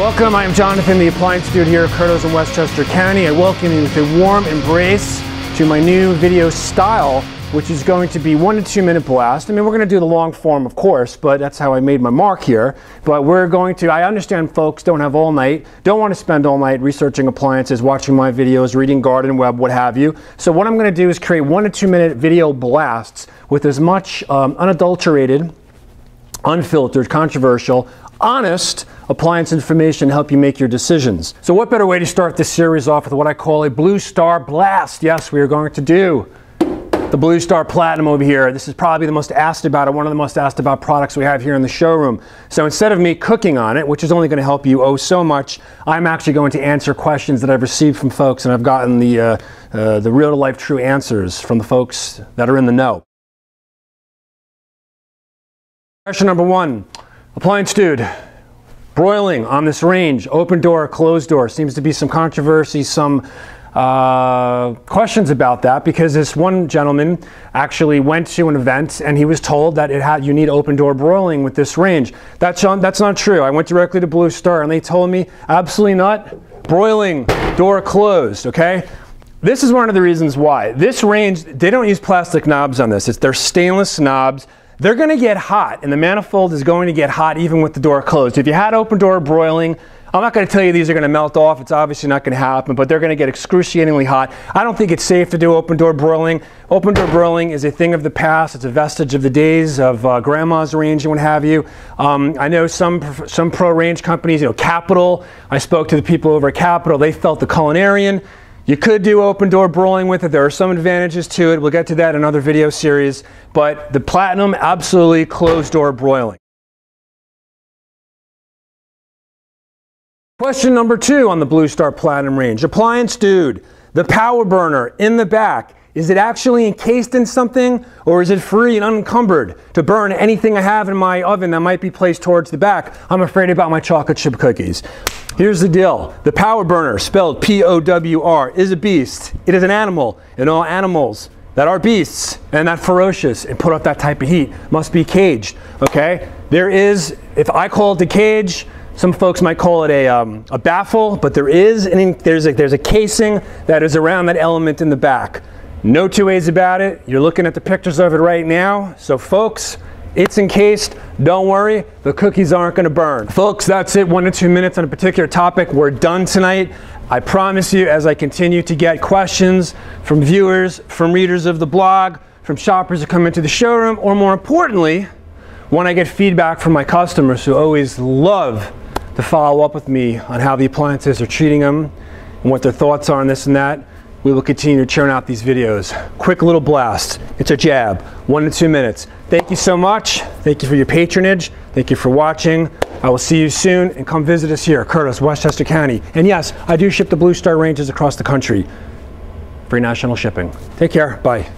Welcome, I am Jonathan, the appliance dude here at Curto's in Westchester County. I welcome you with a warm embrace to my new video style, which is going to be one to two minute blast. I mean, we're going to do the long form, of course, but that's how I made my mark here. But we're going to, I understand folks don't have all night, don't want to spend all night researching appliances, watching my videos, reading GardenWeb, what have you. So what I'm going to do is create one to two minute video blasts with as much um, unadulterated, unfiltered, controversial, honest appliance information to help you make your decisions. So what better way to start this series off with what I call a BlueStar Blast? Yes, we are going to do the BlueStar Platinum over here. This is probably the most asked about or one of the most asked about products we have here in the showroom. So instead of me cooking on it, which is only going to help you oh so much, I'm actually going to answer questions that I've received from folks and I've gotten the, uh, uh, the real life true answers from the folks that are in the know. Question number one, appliance dude. Broiling on this range, open door, or closed door. Seems to be some controversy, some uh, questions about that because this one gentleman actually went to an event and he was told that it had you need open door broiling with this range. That's that's not true. I went directly to BlueStar and they told me absolutely not. Broiling, door closed. Okay. This is one of the reasons why. This range, they don't use plastic knobs on this. It's they're stainless knobs they're going to get hot, and the manifold is going to get hot even with the door closed. If you had open door broiling, I'm not going to tell you these are going to melt off. It's obviously not going to happen, but they're going to get excruciatingly hot. I don't think it's safe to do open door broiling. Open door broiling is a thing of the past. It's a vestige of the days of uh, grandma's range and what have you. Um, I know some some pro range companies, you know, Capital. I spoke to the people over at Capital. They felt the Culinarian you could do open door broiling with it. There are some advantages to it. We'll get to that in another video series. But the Platinum, absolutely closed door broiling. Question number two on the BlueStar Platinum range. Appliance dude, the power burner in the back. Is it actually encased in something or is it free and unencumbered to burn anything I have in my oven that might be placed towards the back? I'm afraid about my chocolate chip cookies. Here's the deal. The power burner, spelled P-O-W-R, is a beast. It is an animal, and all animals that are beasts and that ferocious and put up that type of heat must be caged, okay? There is, if I call it a cage, some folks might call it a, um, a baffle, but there is an, there's, a, there's a casing that is around that element in the back. No two ways about it. You're looking at the pictures of it right now. So folks, it's encased. Don't worry, the cookies aren't going to burn. Folks, that's it. One to two minutes on a particular topic. We're done tonight. I promise you, as I continue to get questions from viewers, from readers of the blog, from shoppers who come into the showroom, or more importantly, when I get feedback from my customers who always love to follow up with me on how the appliances are treating them and what their thoughts are on this and that we will continue to churn out these videos. Quick little blast. It's a jab, one to two minutes. Thank you so much. Thank you for your patronage. Thank you for watching. I will see you soon and come visit us here, Curto's, Westchester County. And yes, I do ship the BlueStar ranges across the country. Free national shipping. Take care. Bye.